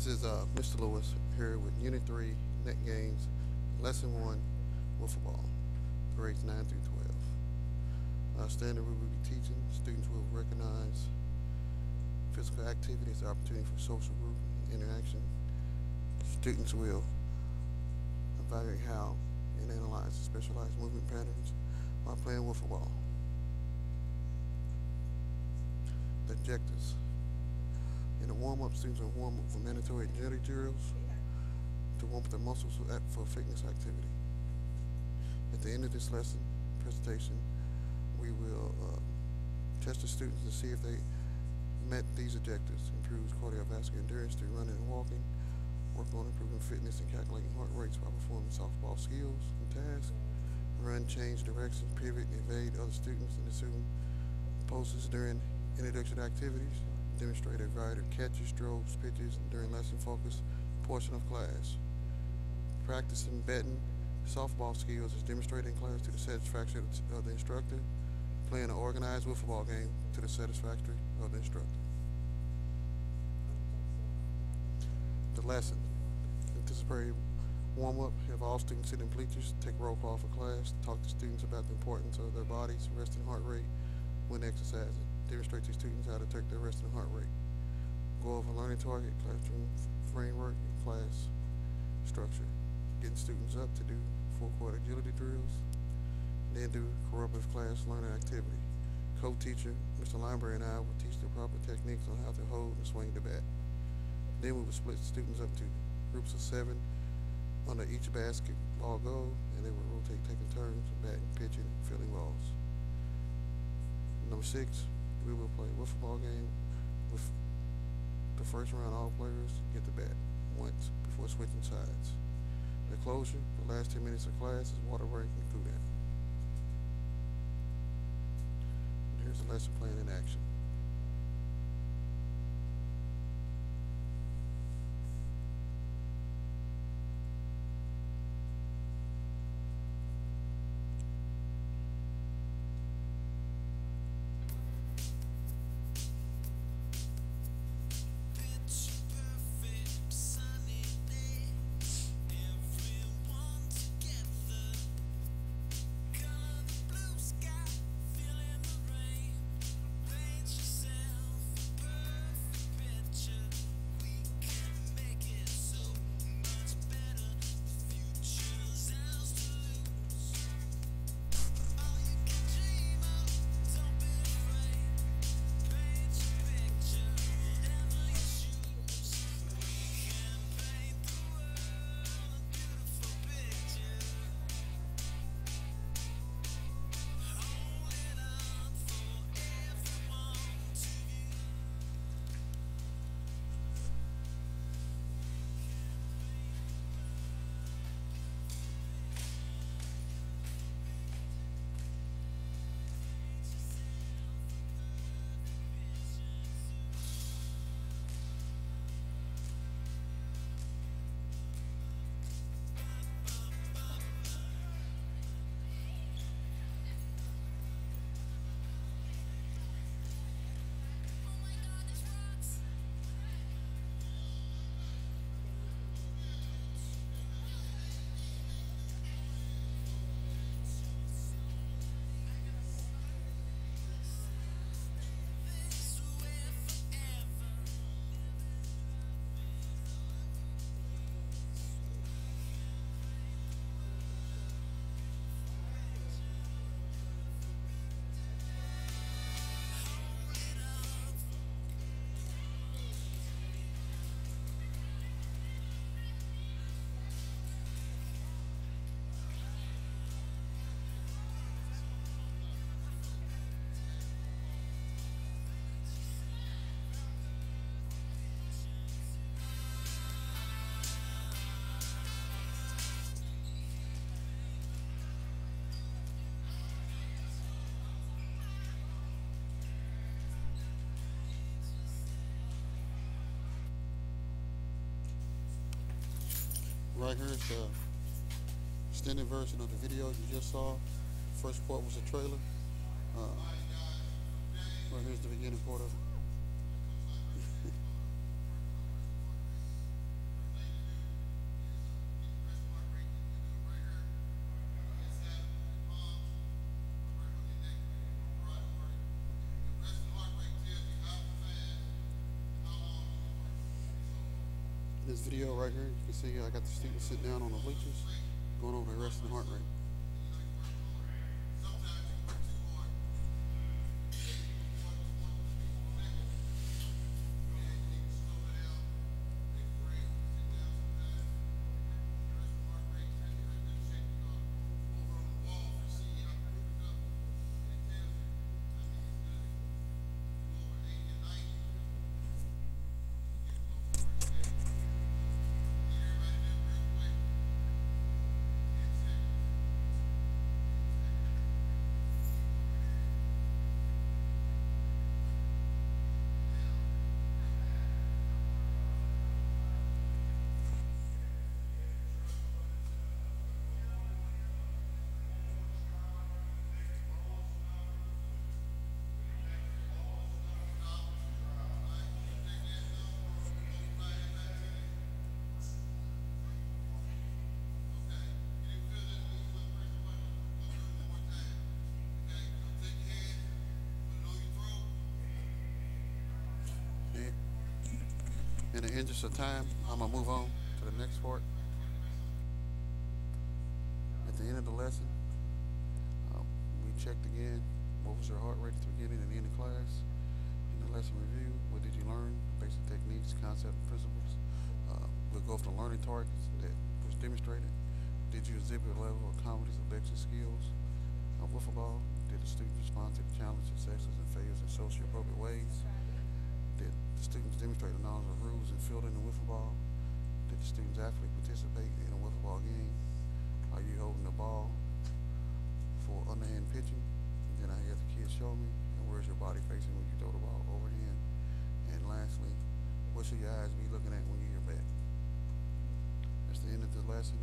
This is uh, Mr. Lewis here with Unit 3 Net Games, Lesson 1, Wiffle Ball, grades 9 through 12. Uh, standard we will be teaching, students will recognize physical activity as an opportunity for social group interaction. Students will evaluate how and analyze the specialized movement patterns while playing wiffle ball. The objectives. In the warm-up, students will warm up for mandatory agility drills to warm up their muscles for, fitness activity. At the end of this lesson presentation, we will uh, test the students to see if they met these objectives. Improves cardiovascular endurance through running and walking. Work on improving fitness and calculating heart rates while performing softball skills and tasks. Run, change directions, pivot, evade other students and assume poses during introduction activities. Demonstrate a variety of catches, strokes, pitches during lesson focus portion of class. Practicing betting softball skills is demonstrated in class to the satisfaction of the- of the instructor. Playing an organized wiffle ball game to the satisfaction of the instructor. The lesson. Anticipatory warm-up. Have all students sit in bleachers. Take roll call for class. Talk to students about the importance of their bodies, resting heart rate when exercising. Demonstrate to students how to take their resting heart rate. Go over learning target, classroom framework, and class structure. Getting students up to do full court agility drills. Then do cooperative class learning activity. Co-teacher, Mr. Library and I will teach the proper techniques on how to hold and swing the bat. Then we will split students up to groups of seven under each basketball goal, and they will rotate, taking turns, batting, pitching, and fielding balls. Number six, we will play a wiffle ball game with the first round. All players get the bat once before switching sides. The closure, the last ten minutes of class is water break and cool down. Here's the lesson plan in action. Right here is the extended version of the video you just saw. First part was a trailer. Uh, right here's the beginning part of it. This video right here, you can see I got the students sitting down on the bleachers, going over their resting heart rate. In the interest of time, I'm gonna move on to the next part. At the end of the lesson, um, we checked again, what was your heart rate at the beginning and the end of class? In the lesson review, what did you learn? Basic techniques, concepts, and principles. Uh, we'll go over the learning targets that was demonstrated. Did you exhibit a level of competence of extra skills? Uh, wiffle ball, did the students respond to the challenges, successes, and failures in socially appropriate ways? The students demonstrate the knowledge of rules and fielding the wiffle ball? Did the students actually participate in a wiffle ball game? Are you holding the ball for underhand pitching? Then I had the kids show me, and where's your body facing when you throw the ball overhand? And lastly, what should your eyes be looking at when you hear back? That's the end of the lesson